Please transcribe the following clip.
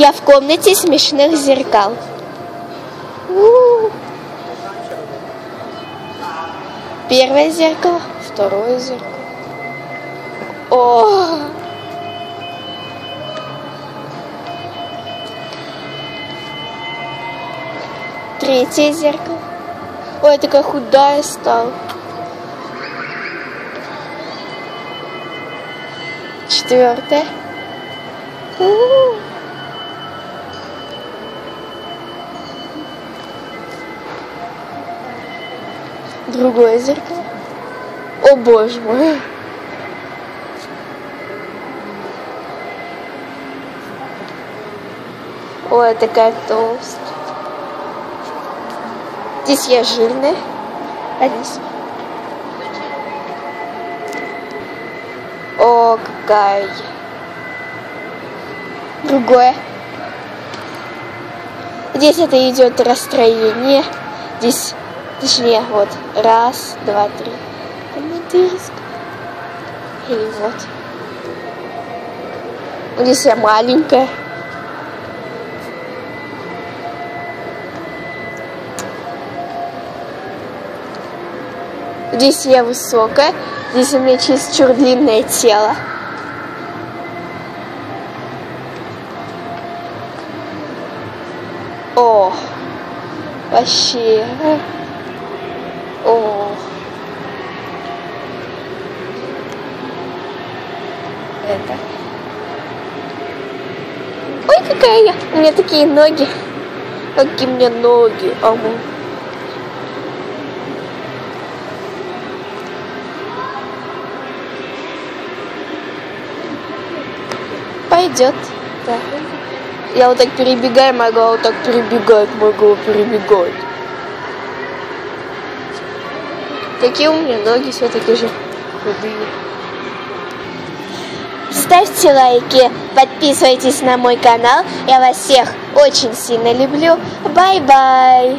Я в комнате смешных зеркал. Первое зеркало, второе зеркало. О! Третье зеркало. Ой, я такая худая стала. Четвертое. У-у-у. Другое зеркало. О боже мой. Ой, такая толстая. Здесь я жирная. А здесь... О, какая я. Другое. Здесь это идет расстроение. Здесь, точнее, вот, раз, два, три. Помадырск. Или вот. Здесь я маленькая. Здесь я высокая, здесь у меня чересчур длинное тело. О, вообще. О. Это. Ой, какая я. У меня такие ноги. Какие у меня ноги. Ому. Пойдет. Да. Я вот так перебегаю, могу вот так перебегать, могу перебегать. Какие у меня ноги все-таки же худые. Ставьте лайки, подписывайтесь на мой канал. Я вас всех очень сильно люблю. Бай-бай!